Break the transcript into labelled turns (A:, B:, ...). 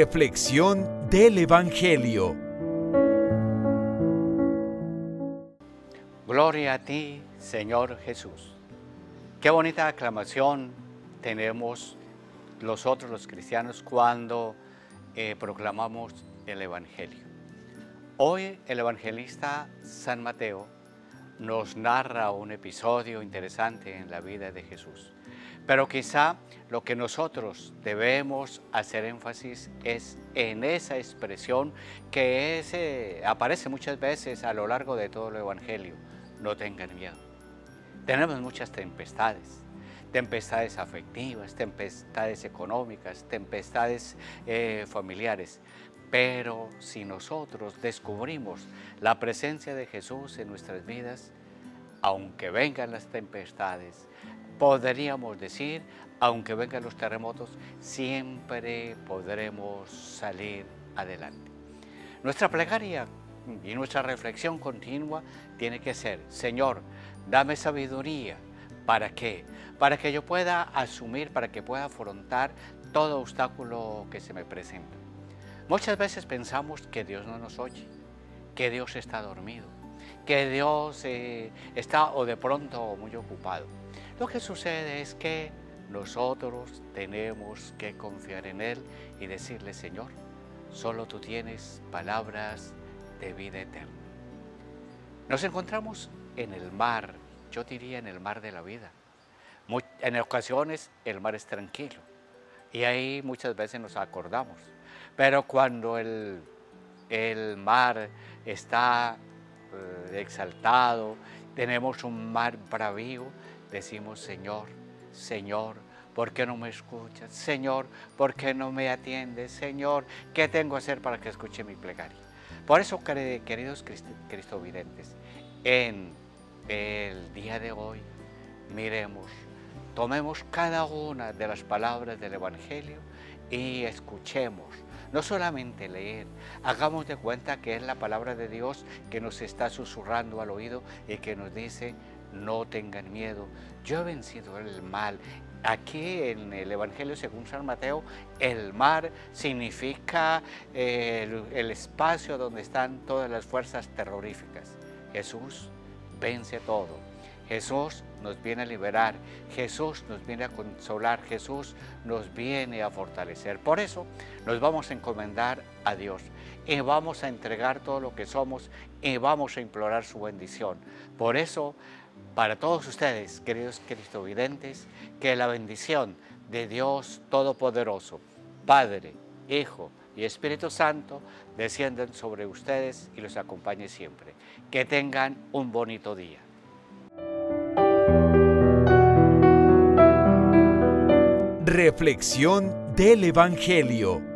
A: Reflexión del Evangelio.
B: Gloria a ti, Señor Jesús. Qué bonita aclamación tenemos nosotros los cristianos cuando eh, proclamamos el Evangelio. Hoy el evangelista San Mateo nos narra un episodio interesante en la vida de Jesús. Pero quizá lo que nosotros debemos hacer énfasis es en esa expresión que aparece muchas veces a lo largo de todo el Evangelio. No tengan miedo. Tenemos muchas tempestades, tempestades afectivas, tempestades económicas, tempestades eh, familiares. Pero si nosotros descubrimos la presencia de Jesús en nuestras vidas, aunque vengan las tempestades, podríamos decir, aunque vengan los terremotos, siempre podremos salir adelante. Nuestra plegaria y nuestra reflexión continua tiene que ser, Señor, dame sabiduría. ¿Para qué? Para que yo pueda asumir, para que pueda afrontar todo obstáculo que se me presenta. Muchas veces pensamos que Dios no nos oye, que Dios está dormido, que Dios eh, está o de pronto muy ocupado. Lo que sucede es que nosotros tenemos que confiar en Él y decirle, Señor, solo tú tienes palabras de vida eterna. Nos encontramos en el mar, yo diría en el mar de la vida. En ocasiones el mar es tranquilo y ahí muchas veces nos acordamos. Pero cuando el, el mar está eh, exaltado, tenemos un mar bravío, decimos, Señor, Señor, ¿por qué no me escuchas? Señor, ¿por qué no me atiendes? Señor, ¿qué tengo que hacer para que escuche mi plegaria? Por eso, queridos cristovidentes, en el día de hoy, miremos, tomemos cada una de las palabras del Evangelio y escuchemos. No solamente leer, hagamos de cuenta que es la palabra de Dios que nos está susurrando al oído y que nos dice, no tengan miedo, yo he vencido el mal. Aquí en el Evangelio según San Mateo, el mar significa eh, el, espacio donde están todas las fuerzas terroríficas. Jesús vence todo. Jesús nos viene a liberar, Jesús nos viene a consolar, Jesús nos viene a fortalecer. Por eso nos vamos a encomendar a Dios y vamos a entregar todo lo que somos y vamos a implorar su bendición. Por eso para todos ustedes, queridos cristovidentes, que la bendición de Dios Todopoderoso, Padre, Hijo y Espíritu Santo, desciendan sobre ustedes y los acompañe siempre. Que tengan un bonito día.
A: Reflexión del Evangelio